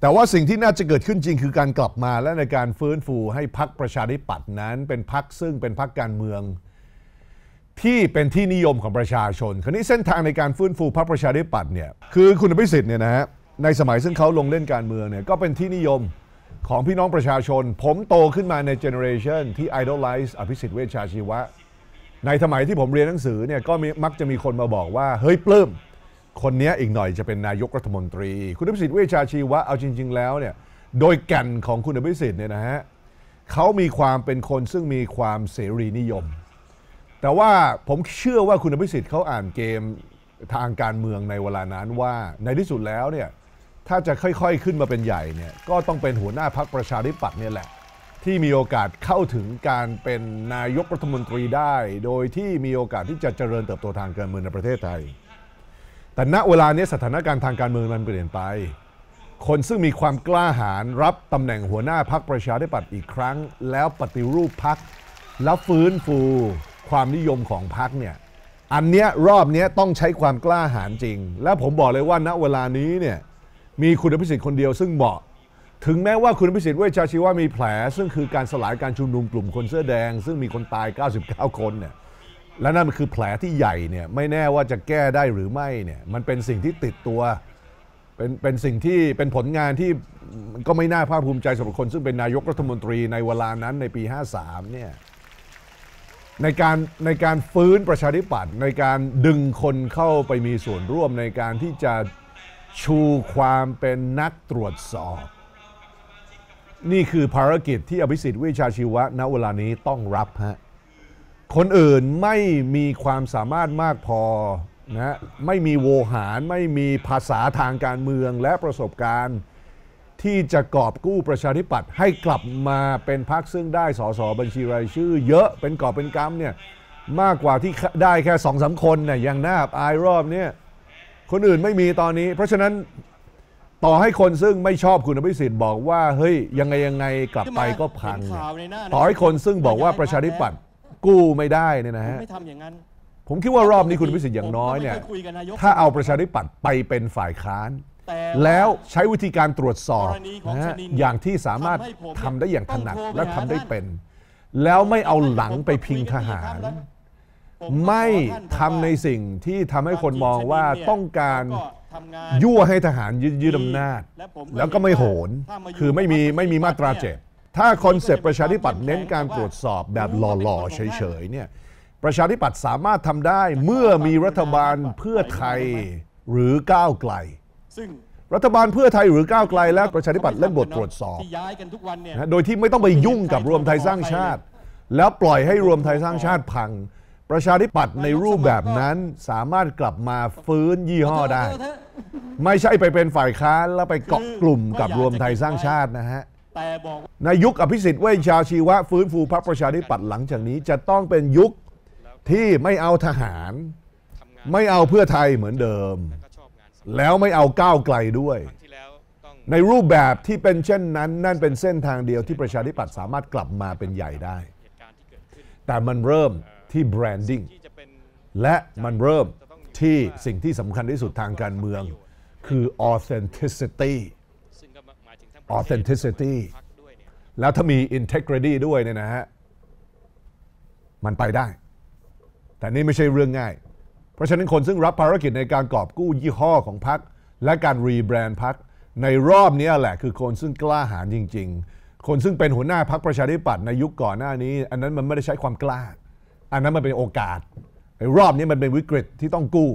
แต่ว่าสิ่งที่น่าจะเกิดขึ้นจริงคือการกลับมาและในการฟื้นฟูให้พรรคประชาธิปัตย์นั้น เป็นพรรคซึ่งเป็นพรรคการเมือง ที่เป็นที่นิยมของประชาชน คราวนี้เส้นทางในการฟื้นฟูพรรคประชาธิปัตย์เนี่ยคือคุณอภิสิทธิ์เนี่ยนะฮะในสมัยซึ่งเขาลงเล่นการเมืองเนี่ยก็เป็นที่นิยมของพี่น้องประชาชน ผมโตขึ้นมาใน generation ที่ idolize อภิสิทธิ์เวชชาชีวะ ในสมัยที่ผมเรียนหนังสือเนี่ยก็มักจะมีคนมาบอกว่าเฮ้ยปลื้ม คนนี้อีกหน่อยจะเป็นนายกรัฐมนตรี คุณอภิสิทธิ์เวชชาชีวะเอาจริง ๆ แล้วเนี่ยโดยแก่นของคุณอภิสิทธิ์เนี่ยนะฮะเขามีความเป็นคนซึ่งมีความเสรีนิยม แต่ว่าผมเชื่อว่าคุณอภิสิทธิ์เขาอ่านเกมทางการเมืองในเวลานั้นว่าในที่สุดแล้วเนี่ยถ้าจะค่อยๆขึ้นมาเป็นใหญ่เนี่ยก็ต้องเป็นหัวหน้าพักประชาธิปัตย์เนี่ยแหละ ที่มีโอกาสเข้าถึงการเป็นนายกรัฐมนตรีได้ โดยที่มีโอกาสที่จะเจริญเติบโตทางการเมืองในประเทศไทย แต่ณเวลานี้สถานการณ์ทางการเมืองมันเปลี่ยนไป คนซึ่งมีความกล้าหาญรับตำแหน่งหัวหน้าพักประชาธิปัตย์อีกครั้ง แล้วปฏิรูปพักแล้วฟื้นฟูความนิยมของพักเนี่ยอันเนี้ยรอบเนี้ยต้องใช้ความกล้าหาญจริง และผมบอกเลยว่าณเวลานี้เนี่ยมีคุณอภิสิทธิ์คนเดียวซึ่งเหมาะ ถึงแม้ว่าคุณอภิสิทธิ์เวชชาชีวะมีแผล ซึ่งคือการสลายการชุมนุมกลุ่มคนเสื้อแดง ซึ่งมีคนตาย 99 คนเนี่ย และนั่นคือแผลที่ใหญ่เนี่ยไม่แน่ว่าจะแก้ได้หรือไม่เนี่ยมันเป็นสิ่งที่ติดตัว เป็นเป็นสิ่งที่เป็นผลงานที่ก็ไม่น่าภาคภูมิใจสำหรับคน ซึ่งเป็นนายกรัฐมนตรีในเวลานั้นในปี 53เนี่ยในการในการฟื้นประชาธิปัตย์ในการดึงคนเข้าไปมีส่วนร่วมในการที่จะชูความเป็นนักตรวจสอบ นี่คือภารกิจที่อภิสิทธิ์วชชาชีวะณเวลานี้ต้องรับฮะ คนอื่นไม่มีความสามารถมากพอนะไม่มีโวหารไม่มีภาษาทางการเมืองและประสบการณ์ ที่จะกอบกู้ประชาธิปัตย์ให้กลับมาเป็นพรรคซึ่งได้สสบัญชีรายชื่อ เยอะเป็นกอบเป็นกำเนี่ยมากกว่าที่ได้แค่สองสาคนเนี่ยอย่างน่าอับอายรอบเนี่ยคนอื่นไม่มีตอนนี้ เพราะฉะนั้นต่อให้คนซึ่งไม่ชอบคุณอภิสิทธิ์บอกว่าเฮ้ยยังไงยังไงกลับไปก็พังเห็นเนี่ยข่าวในหน้าต่อให้คนซึ่งบอกว่าประชาธิปัตย์ กู้ไม่ได้เนี่ยนะผมฮะไม่ทำอย่างนั้น ผมคิดว่ารอบนี้คุณพิสิทธิ์อย่างน้อยเนี่ยผมก็ไม่คคุกับนยกถ้าเอาประชาธิปัตย์ไปเป็นฝ่ายค้านแต่แล้วใช้วิธีการตรวจสอบกรณีของนะฮะชนินอย่างที่สามารถทำให้ผมทำได้อย่างถนัดต้องโทรไปและทำได้หาท่านเป็น แล้วไม่เอาหลังไปพิงทหารผมก็ไม่ขอท่านทำในสิ่งที่ทำให้คนมองว่าทีมชนินเนี่ยต้องการก็ทำงานยั่วให้ทหารยึดยึดอำนาจและผมแล้วก็ไม่โหนถ้ามาอยู่คือไม่มีกับพรรคไม่มีมาตราประชาธิปัตย์เจ็ด ถ้าคอนเซปต์ประชาธิปัตย์เน้นการตรวจสอบแบบหล่อๆเฉยๆเนี่ยประชาธิปัตย์สามารถทำได้เมื่อมีรัฐบาลเพื่อไทยหรือก้าวไกล ซึ่งรัฐบาลเพื่อไทยหรือก้าวไกล และประชาธิปัตย์เล่นบทตรวจสอบโดยที่ไม่ต้องไปยุ่งกับรวมไทยสร้างชาติ แล้วปล่อยให้รวมไทยสร้างชาติพัง ประชาธิปัตย์ในรูปแบบนั้นสามารถกลับมาฟื้นยี่ห้อได้ ไม่ใช่ไปเป็นฝ่ายค้านแล้วไปเกาะกลุ่มกับรวมไทยสร้างชาตินะฮะ แต่บอกในยุคอภิสิทธิ์เวชชาชีวะฟื้นฟูพรรคประชาธิปัตย์หลังจากนี้จะต้องเป็นยุคที่ไม่เอาทหารทำงานไม่เอาเพื่อไทยเหมือนเดิมก็ชอบงานสำแล้วไม่เอาก้าวไกลด้วยครั้งที่แล้วต้องในรูปแบบที่เป็นเช่นนั้น นั่นเป็นเส้นทางเดียวที่ประชาธิปัตย์สามารถกลับมาเป็นใหญ่ได้เหตุการณ์ที่เกิดขึ้นแต่มันเริ่มที่ branding ที่จะเป็นและมันเริ่มที่สิ่งที่สำคัญที่สุดทางการเมือง คือ authenticity authenticity แล้วถ้ามี integrity ด้วยเนี่ยนะฮะ มันไปได้ แต่นี่ไม่ใช่เรื่องง่าย เพราะฉะนั้นคนซึ่งรับภารกิจในการกอบกู้ยี่ห้อของพรรคและการ rebrand พรรคในรอบนี้แหละคือคนซึ่งกล้าหาญจริง ๆ คนซึ่งเป็นหัวหน้าพรรคประชาธิปัตย์ในยุคก่อนหน้านี้ อันนั้นมันไม่ได้ใช้ความกล้า อันนั้นมันเป็นโอกาสในรอบนี้มันเป็นวิกฤตที่ต้องกู้